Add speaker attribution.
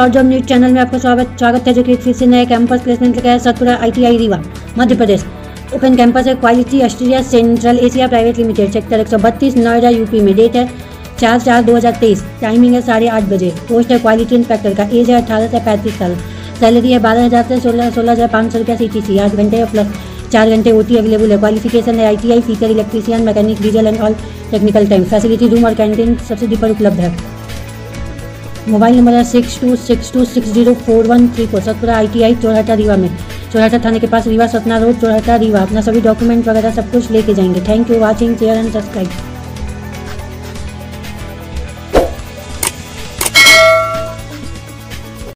Speaker 1: और job news channel में आपका स्वागत स्वागत है, जो कि फिर से नए कैंपस प्लेसमेंट लगा है Satpura ITI Rewa, Madhya Pradesh. Open campus है quality Australia Central Asia private limited sector एक सौ बत्तीस, नोएडा यूपी में डेट है चार चार दो हज़ार तेईस। टाइमिंग है साढ़े आठ बजे। पोस्ट है क्वालिटी इंस्पेक्टर का एज है अठारह से पैंतीस साल। सैलरी है बारह हज़ार से सोलह सोलह हज़ार पाँच सौ रुपया सी टी सी आठ घंटे प्लस चार घंटे ओ टी अवेलेबल है। क्वालिफिकेशन है I T fitter electrician mechanic diesel and all technical time facility room और कैंटीन सब्सिडी पर उपलब्ध है। मोबाइल नंबर है six two six two six zero four one three four, Satpura I T I Chorhata Rewa में। चौराटा थाने के पास Rewa Satna road चौराटा Rewa. अपना सभी डॉक्यूमेंट वगैरह सब कुछ लेके जाएँगे। Thank you watching share and subscribe